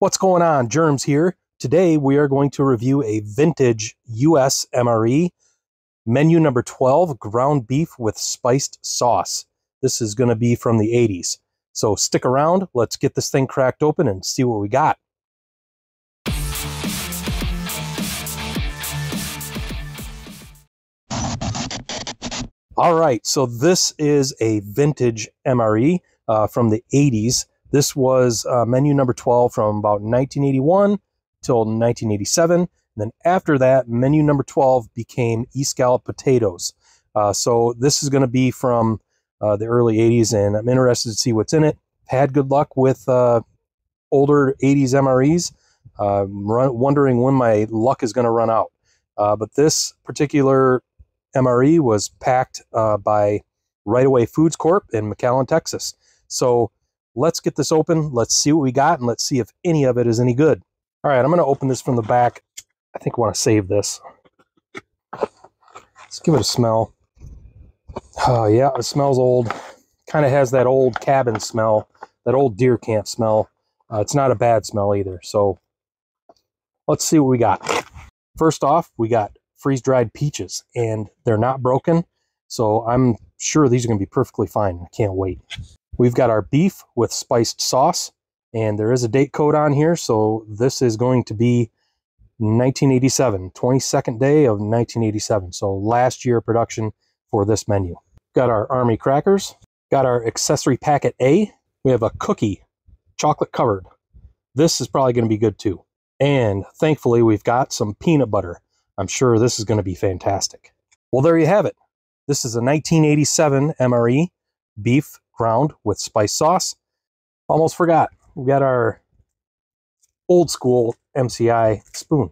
What's going on? Jerms here. Today we are going to review a vintage US MRE menu number 12 ground beef with spiced sauce. This is going to be from the 80s. So stick around. Let's get this thing cracked open and see what we got. All right, so this is a vintage MRE uh, from the 80s. This was uh, menu number 12 from about 1981 till 1987. And then after that, menu number 12 became e-scallop potatoes. Uh, so this is going to be from uh, the early 80s, and I'm interested to see what's in it. Had good luck with uh, older 80s MREs. Run, wondering when my luck is going to run out. Uh, but this particular MRE was packed uh, by Right Away Foods Corp in McAllen, Texas. So let's get this open. Let's see what we got and let's see if any of it is any good. All right, I'm going to open this from the back. I think I want to save this. Let's give it a smell. Oh, yeah, it smells old. Kind of has that old cabin smell, that old deer camp smell. Uh, it's not a bad smell either. So let's see what we got. First off, we got freeze-dried peaches, and they're not broken. So I'm sure these are going to be perfectly fine. I can't wait. We've got our beef with spiced sauce, and there is a date code on here, so this is going to be 1987, 22nd day of 1987. So last year production for this menu. Got our Army crackers, got our accessory packet A. We have a cookie, chocolate covered. This is probably going to be good too. And thankfully, we've got some peanut butter. I'm sure this is going to be fantastic. Well, there you have it. This is a 1987 MRE beef ground with spice sauce. Almost forgot. We got our old school MCI spoon.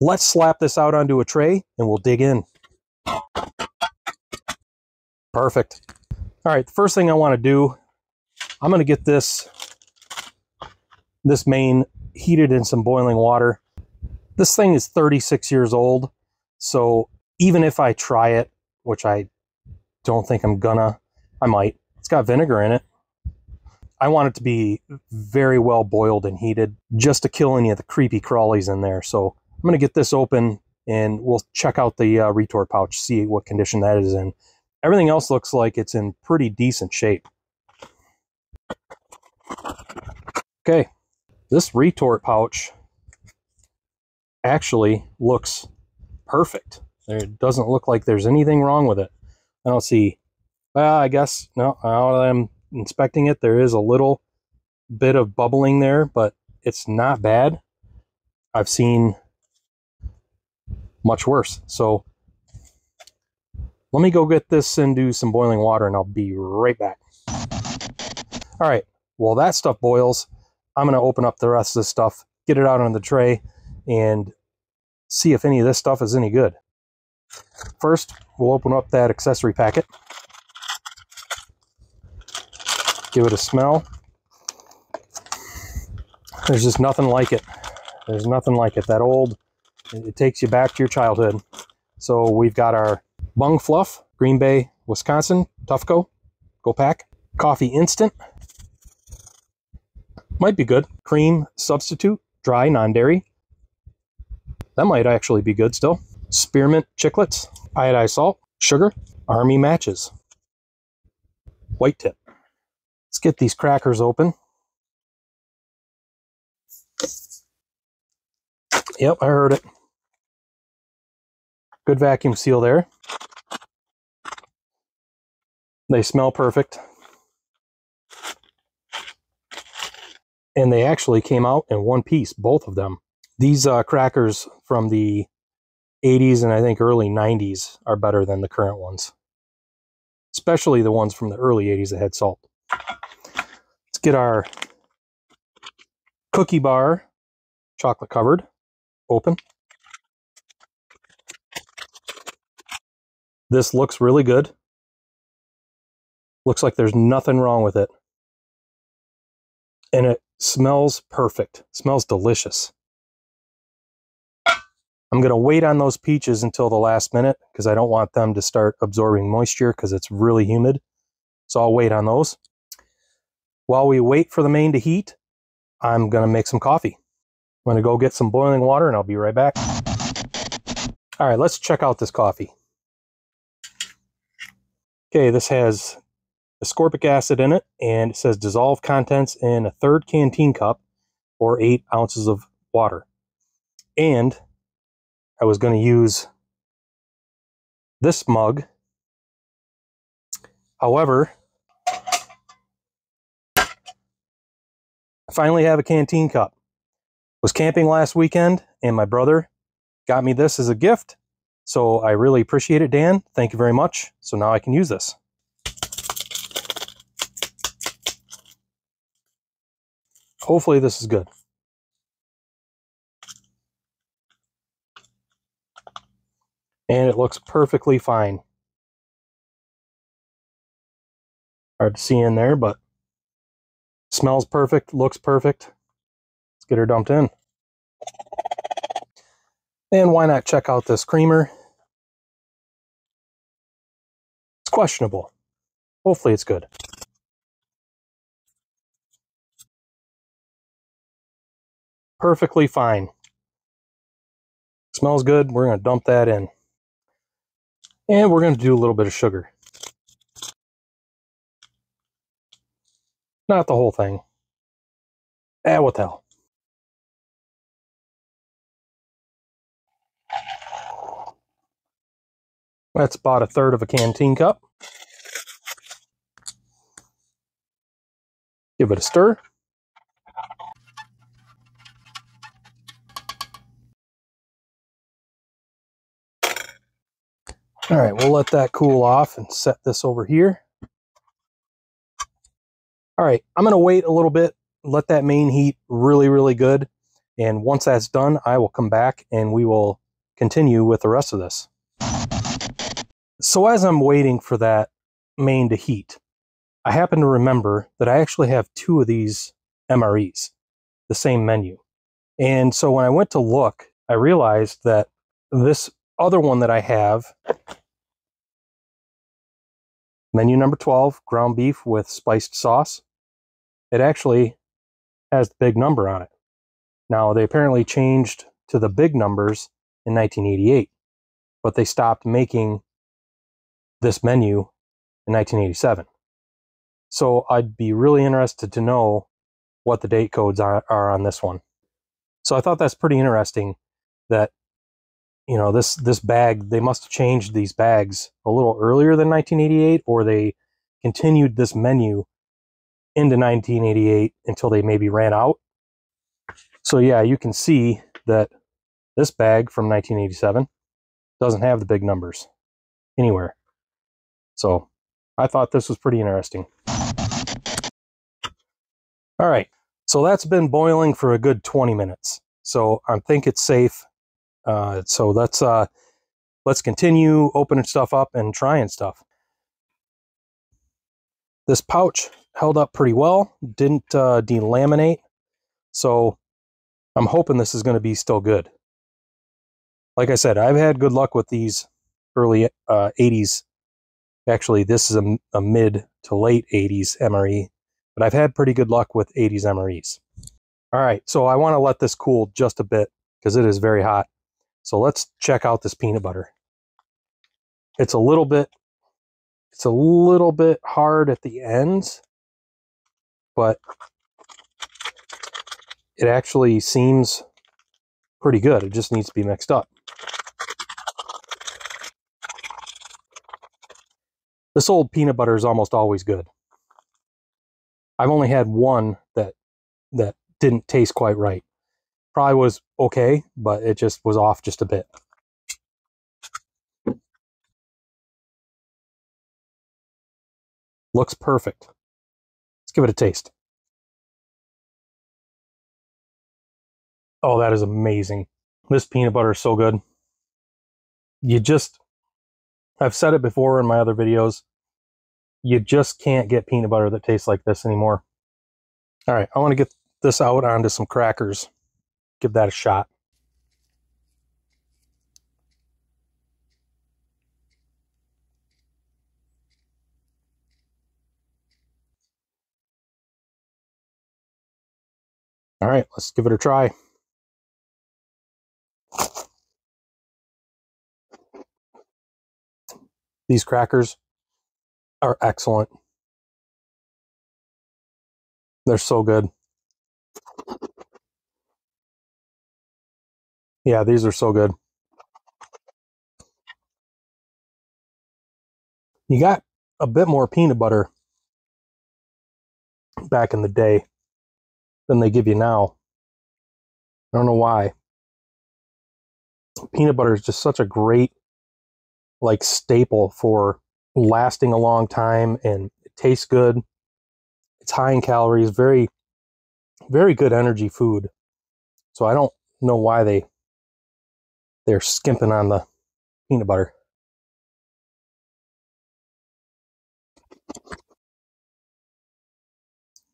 Let's slap this out onto a tray and we'll dig in. Perfect. All right, the first thing I want to do, I'm going to get this this main heated in some boiling water. This thing is 36 years old, so even if I try it, which I don't think I'm gonna, I might. It's got vinegar in it. I want it to be very well boiled and heated just to kill any of the creepy crawlies in there. So I'm going to get this open and we'll check out the uh, retort pouch, see what condition that is in. Everything else looks like it's in pretty decent shape. Okay, this retort pouch actually looks perfect. There doesn't look like there's anything wrong with it. I don't see well, I guess, no, I'm inspecting it, there is a little bit of bubbling there, but it's not bad. I've seen much worse. So let me go get this into some boiling water and I'll be right back. All right, while that stuff boils, I'm going to open up the rest of this stuff, get it out on the tray, and see if any of this stuff is any good. First, we'll open up that accessory packet give it a smell. There's just nothing like it. There's nothing like it. That old, it takes you back to your childhood. So we've got our Bung Fluff, Green Bay, Wisconsin, Tufco, Go Pack. Coffee Instant. Might be good. Cream Substitute, dry, non-dairy. That might actually be good still. Spearmint Chiclets, iodized salt, sugar, Army Matches. White tip. Let's get these crackers open. Yep, I heard it. Good vacuum seal there. They smell perfect. And they actually came out in one piece, both of them. These uh, crackers from the 80s and I think early 90s are better than the current ones. Especially the ones from the early 80s that had salt Let's get our cookie bar, chocolate covered, open. This looks really good. Looks like there's nothing wrong with it. And it smells perfect. smells delicious. I'm going to wait on those peaches until the last minute because I don't want them to start absorbing moisture because it's really humid. So I'll wait on those. While we wait for the main to heat, I'm going to make some coffee. I'm going to go get some boiling water and I'll be right back. All right, let's check out this coffee. Okay, this has ascorbic acid in it and it says dissolve contents in a third canteen cup or eight ounces of water. And I was going to use this mug. However, I finally have a canteen cup. Was camping last weekend and my brother got me this as a gift. So I really appreciate it, Dan. Thank you very much. So now I can use this. Hopefully this is good. And it looks perfectly fine. Hard to see in there, but smells perfect, looks perfect. Let's get her dumped in. And why not check out this creamer? It's questionable. Hopefully it's good. Perfectly fine. Smells good. We're going to dump that in. And we're going to do a little bit of sugar. Not the whole thing. Ah, what the hell. That's about a third of a canteen cup. Give it a stir. All right, we'll let that cool off and set this over here. All right, I'm going to wait a little bit, let that main heat really, really good. And once that's done, I will come back and we will continue with the rest of this. So as I'm waiting for that main to heat, I happen to remember that I actually have two of these MREs, the same menu. And so when I went to look, I realized that this other one that I have Menu number 12, ground beef with spiced sauce. It actually has the big number on it. Now, they apparently changed to the big numbers in 1988, but they stopped making this menu in 1987. So I'd be really interested to know what the date codes are, are on this one. So I thought that's pretty interesting that you know this this bag they must have changed these bags a little earlier than 1988 or they continued this menu into 1988 until they maybe ran out. So yeah you can see that this bag from 1987 doesn't have the big numbers anywhere. So i thought this was pretty interesting. All right so that's been boiling for a good 20 minutes. So i think it's safe uh, so let's uh, let's continue opening stuff up and trying stuff. This pouch held up pretty well, didn't uh, delaminate, so I'm hoping this is going to be still good. Like I said, I've had good luck with these early uh, 80s. Actually, this is a, a mid to late 80s MRE, but I've had pretty good luck with 80s MREs. All right, so I want to let this cool just a bit because it is very hot. So let's check out this peanut butter. It's a little bit, it's a little bit hard at the ends, but it actually seems pretty good. It just needs to be mixed up. This old peanut butter is almost always good. I've only had one that that didn't taste quite right probably was okay, but it just was off just a bit. Looks perfect. Let's give it a taste. Oh, that is amazing. This peanut butter is so good. You just, I've said it before in my other videos, you just can't get peanut butter that tastes like this anymore. All right, I want to get this out onto some crackers give that a shot. All right, let's give it a try. These crackers are excellent. They're so good. Yeah, these are so good. You got a bit more peanut butter back in the day than they give you now. I don't know why. Peanut butter is just such a great like staple for lasting a long time and it tastes good. It's high in calories, very very good energy food. So I don't know why they they're skimping on the peanut butter.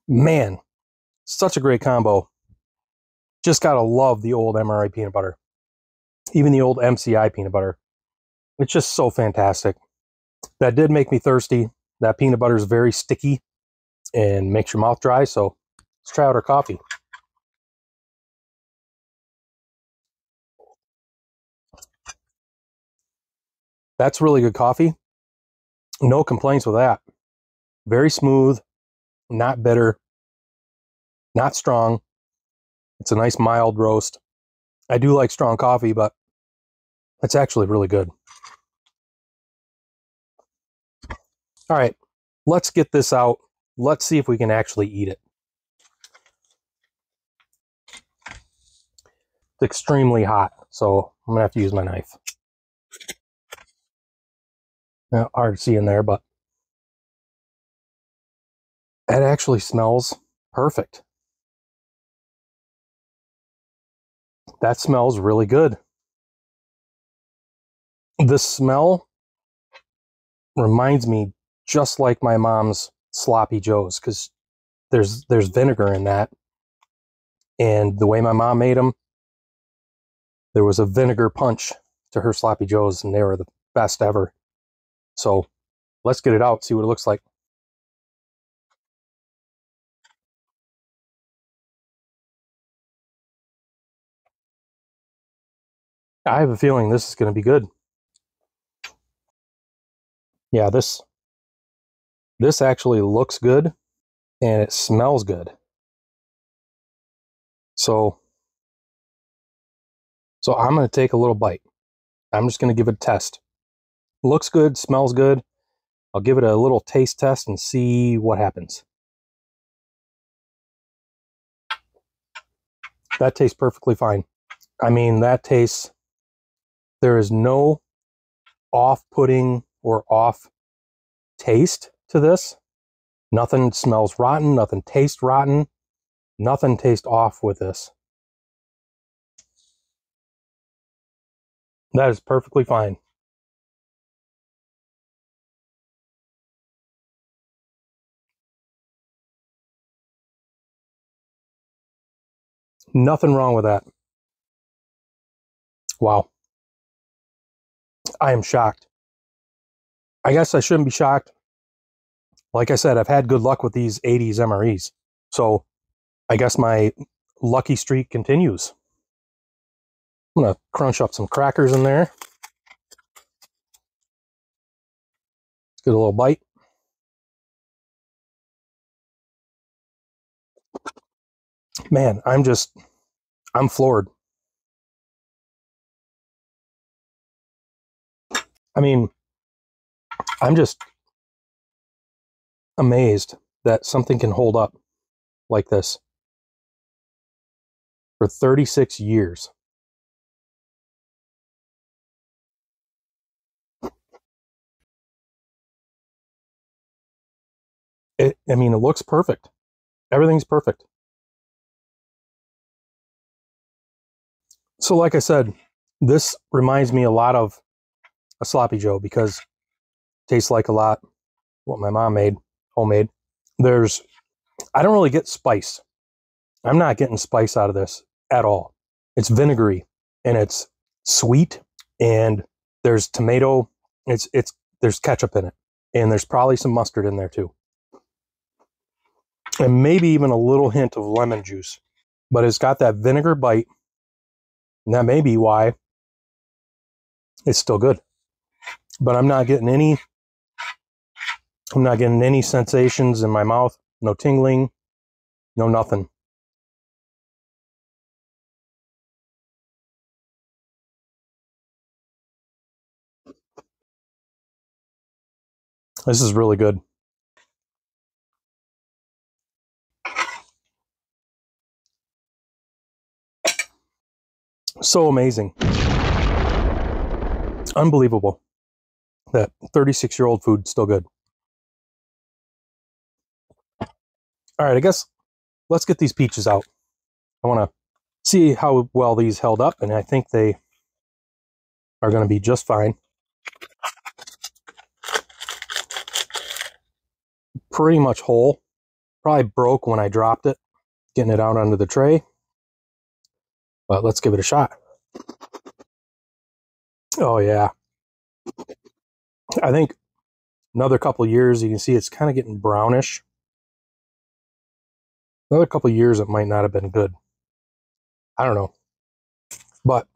Man, such a great combo. Just gotta love the old MRE peanut butter. Even the old MCI peanut butter. It's just so fantastic. That did make me thirsty. That peanut butter is very sticky and makes your mouth dry. So let's try out our coffee. That's really good coffee. No complaints with that. Very smooth, not bitter, not strong. It's a nice mild roast. I do like strong coffee, but it's actually really good. All right, let's get this out. Let's see if we can actually eat it. It's extremely hot, so I'm gonna have to use my knife. Now, hard to see in there, but it actually smells perfect. That smells really good. The smell reminds me just like my mom's sloppy joes because there's there's vinegar in that and the way my mom made them there was a vinegar punch to her sloppy joes and they were the best ever so let's get it out see what it looks like i have a feeling this is going to be good yeah this this actually looks good and it smells good. So, so I'm going to take a little bite. I'm just going to give it a test. Looks good, smells good. I'll give it a little taste test and see what happens. That tastes perfectly fine. I mean, that tastes, there is no off putting or off taste to this. Nothing smells rotten, nothing tastes rotten, nothing tastes off with this. That is perfectly fine. Nothing wrong with that. Wow. I am shocked. I guess I shouldn't be shocked like I said, I've had good luck with these 80s MREs. So I guess my lucky streak continues. I'm going to crunch up some crackers in there. Get a little bite. Man, I'm just, I'm floored. I mean, I'm just amazed that something can hold up like this for 36 years. It, I mean, it looks perfect. Everything's perfect. So, like I said, this reminds me a lot of a sloppy Joe because tastes like a lot what my mom made homemade. There's, I don't really get spice. I'm not getting spice out of this at all. It's vinegary and it's sweet and there's tomato. It's, it's, there's ketchup in it and there's probably some mustard in there too. And maybe even a little hint of lemon juice. but it's got that vinegar bite. And that may be why it's still good. But I'm not getting any I'm not getting any sensations in my mouth, no tingling, no nothing. This is really good. So amazing. Unbelievable that 36 year old food still good. All right, I guess let's get these peaches out. I want to see how well these held up, and I think they are going to be just fine. Pretty much whole. Probably broke when I dropped it, getting it out onto the tray. But let's give it a shot. Oh, yeah. I think another couple years, you can see it's kind of getting brownish. Another couple years, it might not have been good. I don't know. But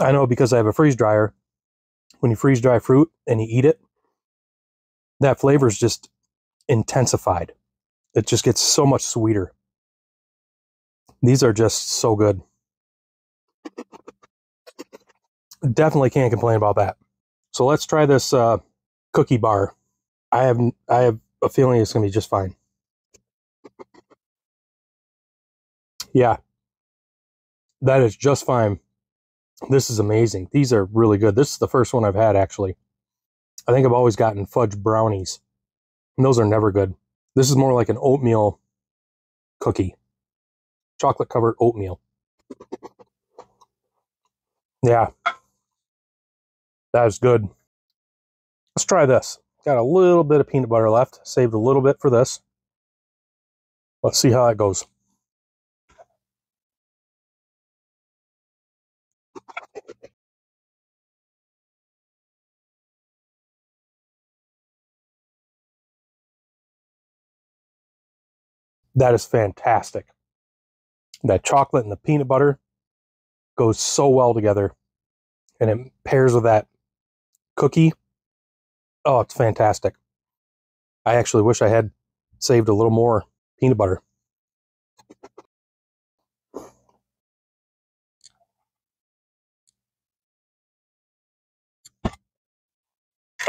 I know because I have a freeze dryer, when you freeze dry fruit and you eat it, that flavor is just intensified. It just gets so much sweeter. These are just so good. Definitely can't complain about that. So let's try this uh, cookie bar. I have I have a feeling it's gonna be just fine. Yeah, that is just fine. This is amazing. These are really good. This is the first one I've had actually. I think I've always gotten fudge brownies. And those are never good. This is more like an oatmeal cookie. Chocolate covered oatmeal. Yeah. That is good. Let's try this. Got a little bit of peanut butter left. Saved a little bit for this. Let's see how it goes. That is fantastic. That chocolate and the peanut butter goes so well together. And it pairs with that cookie. Oh, it's fantastic. I actually wish I had saved a little more peanut butter.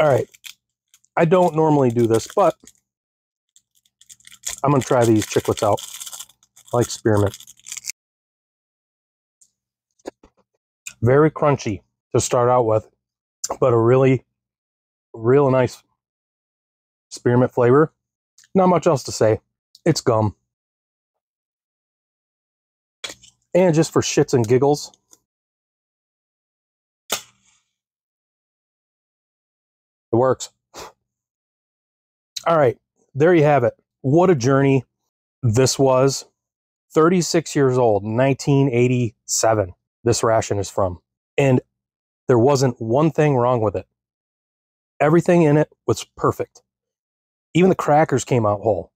All right. I don't normally do this, but I'm going to try these chiclets out. I like Very crunchy to start out with, but a really, real nice spearmint flavor. Not much else to say. It's gum. And just for shits and giggles, it works. All right, there you have it. What a journey this was. 36 years old, 1987, this ration is from. And there wasn't one thing wrong with it. Everything in it was perfect. Even the crackers came out whole.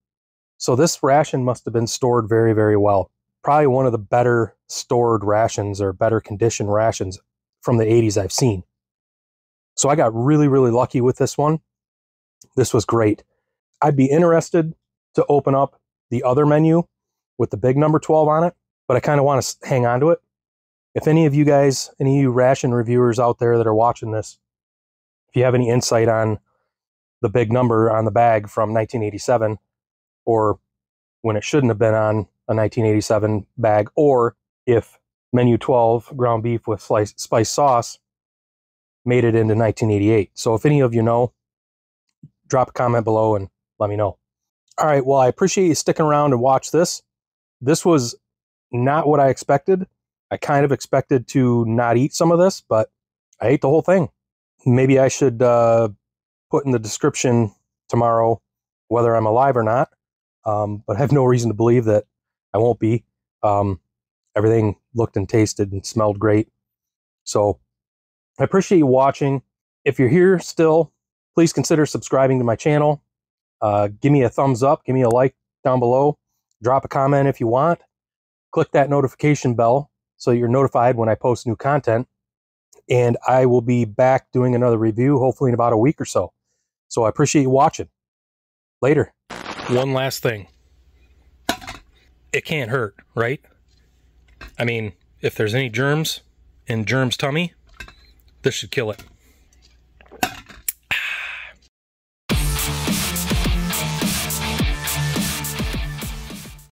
So this ration must have been stored very, very well. Probably one of the better stored rations or better conditioned rations from the 80s I've seen. So I got really, really lucky with this one. This was great. I'd be interested to open up the other menu with the big number 12 on it, but I kind of want to hang on to it. If any of you guys, any of you ration reviewers out there that are watching this, if you have any insight on the big number on the bag from 1987 or when it shouldn't have been on a 1987 bag, or if menu 12 ground beef with spice sauce made it into 1988. So if any of you know, drop a comment below and let me know. All right. Well, I appreciate you sticking around and watch this. This was not what I expected. I kind of expected to not eat some of this, but I ate the whole thing. Maybe I should uh, put in the description tomorrow whether I'm alive or not. Um, but I have no reason to believe that I won't be. Um, everything looked and tasted and smelled great. So I appreciate you watching. If you're here still, please consider subscribing to my channel. Uh, give me a thumbs up, give me a like down below. drop a comment if you want. Click that notification bell so you're notified when I post new content. And I will be back doing another review, hopefully in about a week or so. So I appreciate you watching. Later. One last thing. It can't hurt, right? I mean, if there's any germs in Jerm's tummy, this should kill it.